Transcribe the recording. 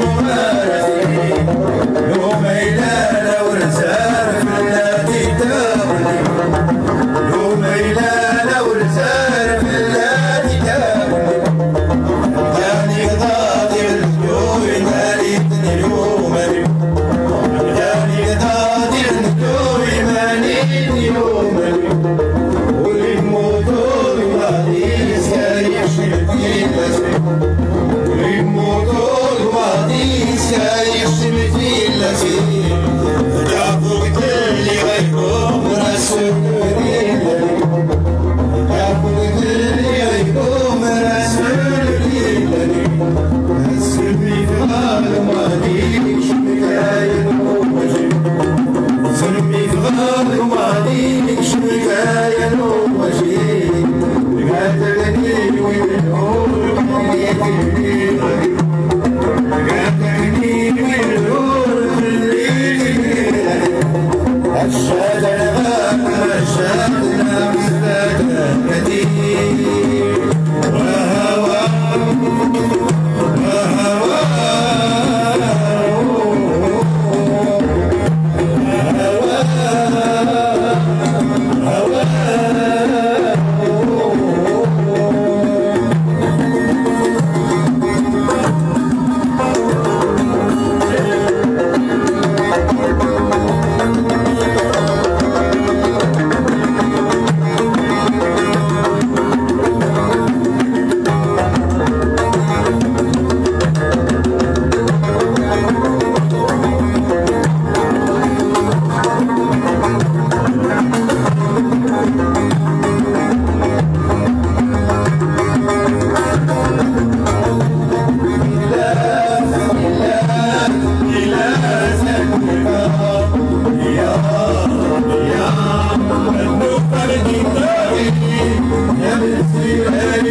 Mubarak مشاكل مشاكل Yeah.